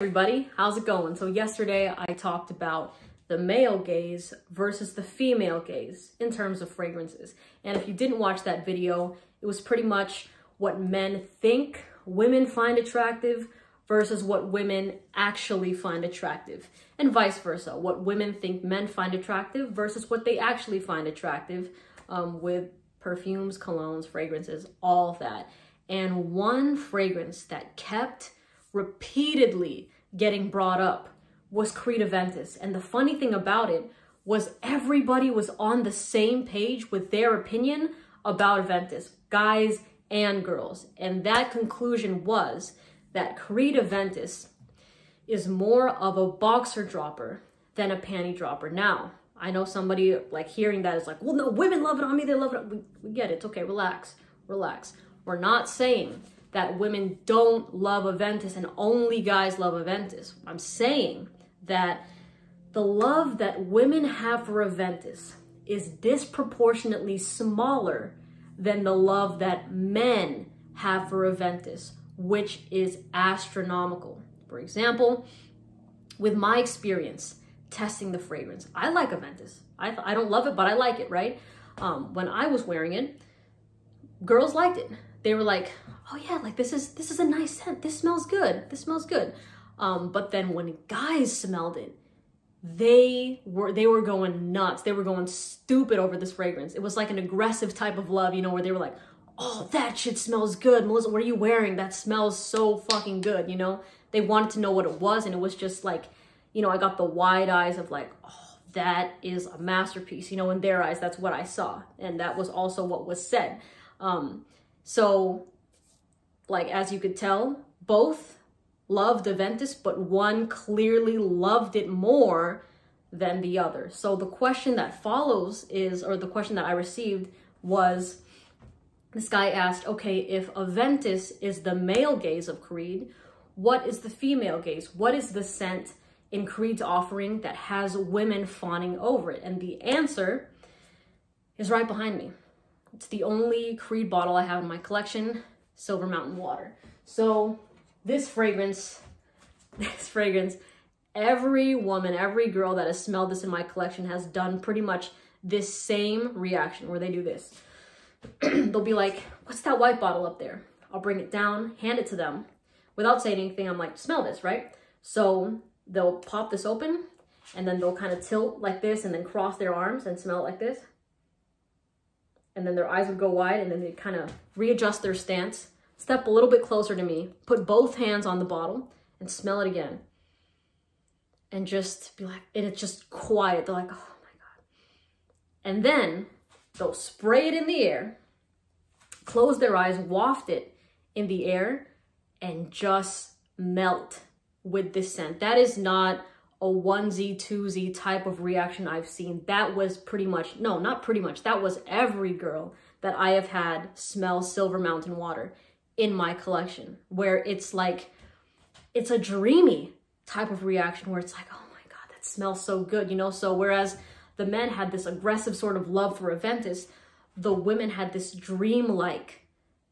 everybody, how's it going? So yesterday I talked about the male gaze versus the female gaze in terms of fragrances. And if you didn't watch that video, it was pretty much what men think women find attractive versus what women actually find attractive and vice versa. What women think men find attractive versus what they actually find attractive um, with perfumes, colognes, fragrances, all that. And one fragrance that kept repeatedly getting brought up was Creed Aventus. And the funny thing about it was everybody was on the same page with their opinion about Aventus, guys and girls. And that conclusion was that Creed Aventus is more of a boxer dropper than a panty dropper. Now, I know somebody like hearing that is like, well, no, women love it on me. They love it. We, we get it. It's okay. Relax. Relax. We're not saying that women don't love Aventus and only guys love Aventus. I'm saying that the love that women have for Aventus is disproportionately smaller than the love that men have for Aventus, which is astronomical. For example, with my experience testing the fragrance, I like Aventus. I, I don't love it, but I like it, right? Um, when I was wearing it, girls liked it. They were like, oh yeah, like this is this is a nice scent. This smells good. This smells good. Um, but then when guys smelled it, they were they were going nuts. They were going stupid over this fragrance. It was like an aggressive type of love, you know, where they were like, "Oh, that shit smells good, Melissa. What are you wearing? That smells so fucking good." You know, they wanted to know what it was, and it was just like, you know, I got the wide eyes of like, "Oh, that is a masterpiece." You know, in their eyes, that's what I saw, and that was also what was said. Um, so like as you could tell, both loved Aventus, but one clearly loved it more than the other. So the question that follows is, or the question that I received was, this guy asked, okay, if Aventus is the male gaze of Creed, what is the female gaze? What is the scent in Creed's offering that has women fawning over it? And the answer is right behind me. It's the only Creed bottle I have in my collection. Silver Mountain Water. So this fragrance, this fragrance, every woman, every girl that has smelled this in my collection has done pretty much this same reaction where they do this. They'll be like, what's that white bottle up there? I'll bring it down, hand it to them. Without saying anything, I'm like, smell this, right? So they'll pop this open and then they'll kind of tilt like this and then cross their arms and smell it like this and then their eyes would go wide and then they'd kind of readjust their stance, step a little bit closer to me, put both hands on the bottle and smell it again. And just be like, and it's just quiet. They're like, oh my God. And then they'll spray it in the air, close their eyes, waft it in the air, and just melt with this scent. That is not a onesie, twosie type of reaction I've seen. That was pretty much, no, not pretty much, that was every girl that I have had smell Silver Mountain water in my collection, where it's like, it's a dreamy type of reaction where it's like, oh my God, that smells so good, you know? So whereas the men had this aggressive sort of love for Aventus, the women had this dream-like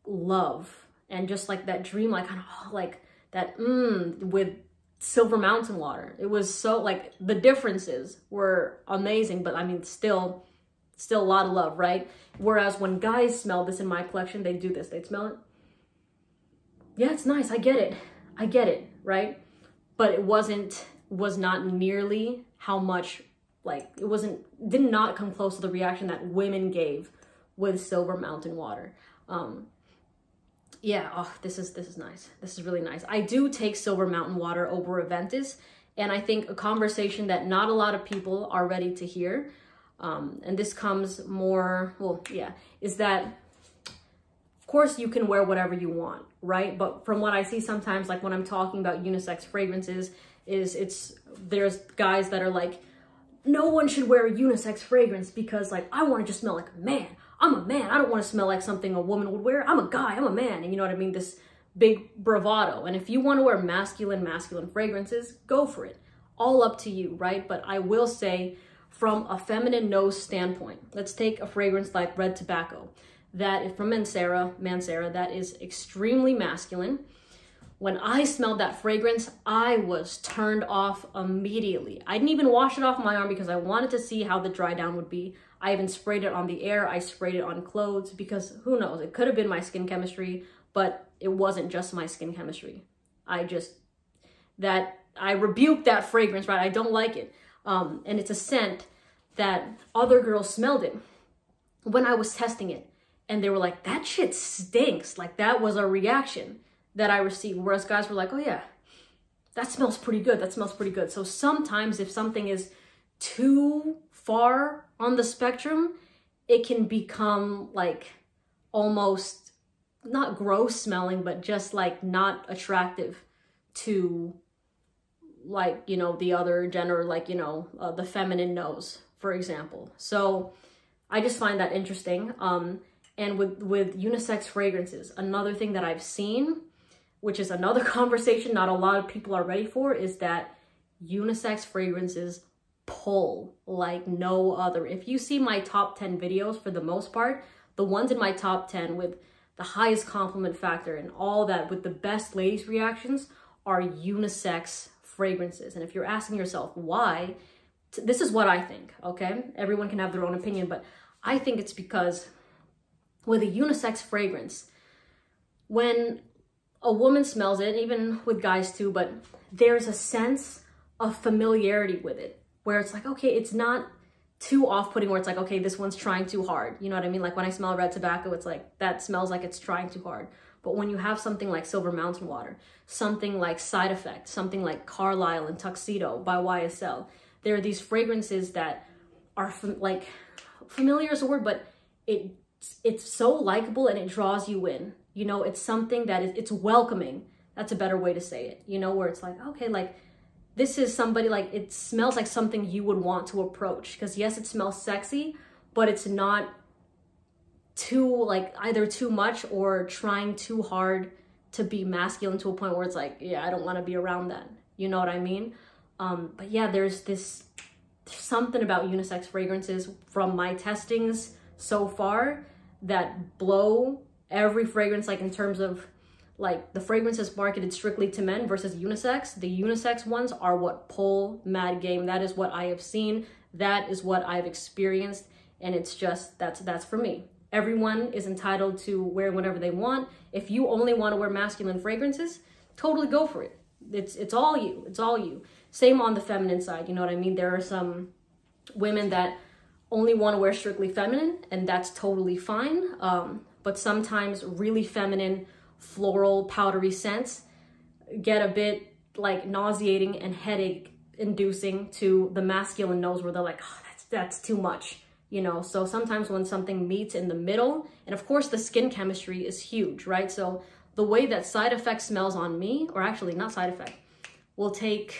love and just like that dreamlike kind of, oh, like that, mmm, with Silver Mountain water. It was so like the differences were amazing, but I mean, still, still a lot of love, right? Whereas when guys smell this in my collection, they do this. They'd smell it. Yeah, it's nice. I get it. I get it, right? But it wasn't, was not nearly how much, like, it wasn't, did not come close to the reaction that women gave with Silver Mountain water. Um, yeah, oh, this is this is nice. This is really nice. I do take Silver Mountain water over Aventus, and I think a conversation that not a lot of people are ready to hear, um, and this comes more, well, yeah, is that, of course, you can wear whatever you want, right? But from what I see sometimes, like when I'm talking about unisex fragrances, is it's, there's guys that are like, no one should wear a unisex fragrance because like, I want to just smell like a man. I'm a man. I don't want to smell like something a woman would wear. I'm a guy. I'm a man. And you know what I mean? This big bravado. And if you want to wear masculine, masculine fragrances, go for it. All up to you, right? But I will say from a feminine nose standpoint, let's take a fragrance like Red Tobacco that is from Mancera, Mancera, that is extremely masculine. When I smelled that fragrance, I was turned off immediately. I didn't even wash it off my arm because I wanted to see how the dry down would be. I even sprayed it on the air. I sprayed it on clothes because who knows, it could have been my skin chemistry, but it wasn't just my skin chemistry. I just, that, I rebuked that fragrance, right? I don't like it. Um, and it's a scent that other girls smelled it when I was testing it. And they were like, that shit stinks. Like that was a reaction that I received. Whereas guys were like, oh yeah, that smells pretty good. That smells pretty good. So sometimes if something is too far on the spectrum, it can become like almost not gross smelling, but just like not attractive to like, you know, the other gender, like, you know, uh, the feminine nose, for example. So I just find that interesting. Um, and with, with unisex fragrances, another thing that I've seen which is another conversation not a lot of people are ready for, is that unisex fragrances pull like no other. If you see my top 10 videos for the most part, the ones in my top 10 with the highest compliment factor and all that with the best ladies reactions are unisex fragrances. And if you're asking yourself why, this is what I think, okay? Everyone can have their own opinion, but I think it's because with a unisex fragrance, when a woman smells it, even with guys too, but there's a sense of familiarity with it where it's like, okay, it's not too off-putting where it's like, okay, this one's trying too hard. You know what I mean? Like when I smell red tobacco, it's like, that smells like it's trying too hard. But when you have something like Silver Mountain Water, something like Side Effect, something like Carlisle and Tuxedo by YSL, there are these fragrances that are fam like, familiar is a word, but it it's so likable and it draws you in. You know, it's something that is, it's welcoming. That's a better way to say it, you know, where it's like, okay, like this is somebody like, it smells like something you would want to approach. Because yes, it smells sexy, but it's not too like either too much or trying too hard to be masculine to a point where it's like, yeah, I don't want to be around that. You know what I mean? Um, but yeah, there's this something about unisex fragrances from my testings so far that blow every fragrance, like in terms of like the fragrances marketed strictly to men versus unisex, the unisex ones are what pull mad game. That is what I have seen. That is what I've experienced. And it's just, that's, that's for me. Everyone is entitled to wear whatever they want. If you only want to wear masculine fragrances, totally go for it. It's, it's all you, it's all you. Same on the feminine side, you know what I mean? There are some women that only want to wear strictly feminine and that's totally fine. Um, but sometimes really feminine, floral, powdery scents get a bit like nauseating and headache inducing to the masculine nose where they're like, oh, that's, that's too much, you know? So sometimes when something meets in the middle, and of course the skin chemistry is huge, right? So the way that side effect smells on me, or actually not side effect, we'll take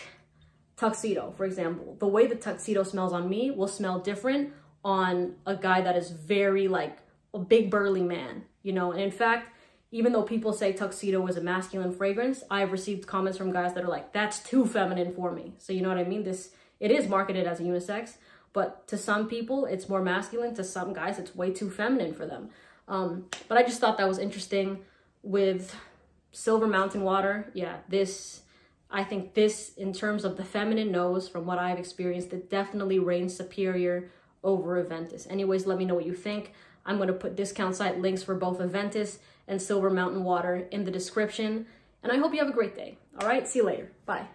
tuxedo, for example. The way the tuxedo smells on me will smell different on a guy that is very like a big burly man, you know. And in fact, even though people say tuxedo is a masculine fragrance, I've received comments from guys that are like, that's too feminine for me. So you know what I mean? This it is marketed as a unisex, but to some people it's more masculine. To some guys, it's way too feminine for them. Um, but I just thought that was interesting with Silver Mountain Water. Yeah, this I think this, in terms of the feminine nose, from what I've experienced, it definitely reigns superior over Aventus. Anyways, let me know what you think. I'm going to put discount site links for both Aventus and Silver Mountain Water in the description. And I hope you have a great day. All right, see you later. Bye.